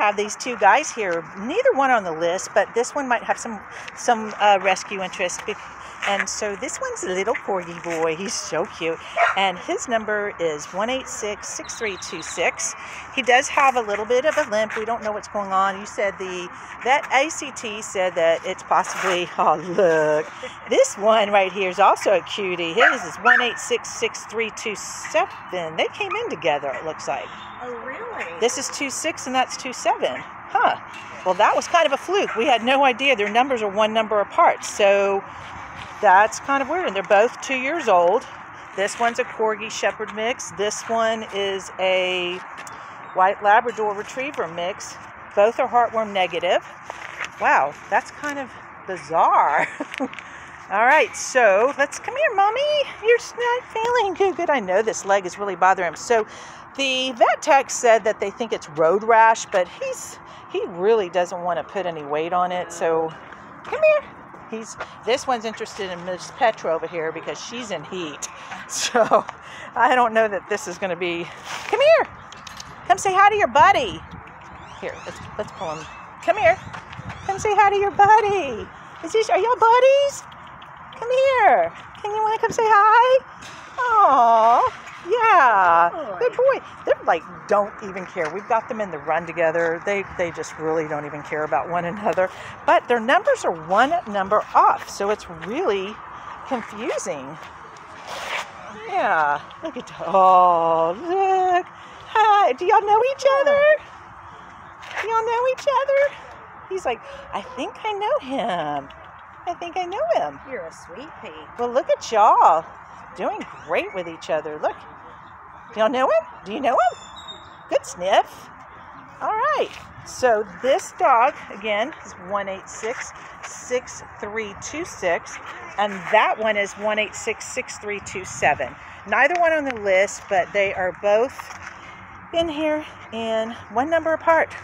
have these two guys here. Neither one on the list, but this one might have some some uh, rescue interest. And so this one's a little corgi boy. He's so cute. And his number is 186 6326. He does have a little bit of a limp. We don't know what's going on. You said the that ACT said that it's possibly, oh, look. This one right here is also a cutie. His is 186 6327. They came in together, it looks like. Oh, really? This is 26 and that's 27. Huh. Well, that was kind of a fluke. We had no idea. Their numbers are one number apart. So that's kind of weird. And they're both two years old. This one's a Corgi Shepherd mix. This one is a White Labrador Retriever mix. Both are heartworm negative. Wow, that's kind of bizarre. All right, so let's come here, mommy. You're not feeling too good. I know this leg is really bothering him. So the vet tech said that they think it's road rash, but he's he really doesn't want to put any weight on it. So come here he's this one's interested in Miss Petra over here because she's in heat. So I don't know that this is going to be. Come here. Come say hi to your buddy. Here, let's let's pull him. Come here. Come say hi to your buddy. Is this? Are y'all buddies? Can you want to come say hi? Aww. Yeah, good boy. They're like don't even care. We've got them in the run together. They they just really don't even care about one another. But their numbers are one number off, so it's really confusing. Yeah, look at oh look. Hi, do y'all know each other? Do y'all know each other? He's like, I think I know him. I think I know him. You're a sweet pea. Well, look at y'all doing great with each other. Look, y'all know him? Do you know him? Good sniff. All right. So this dog, again, is 186 6326, and that one is 186 6327. Neither one on the list, but they are both in here and one number apart.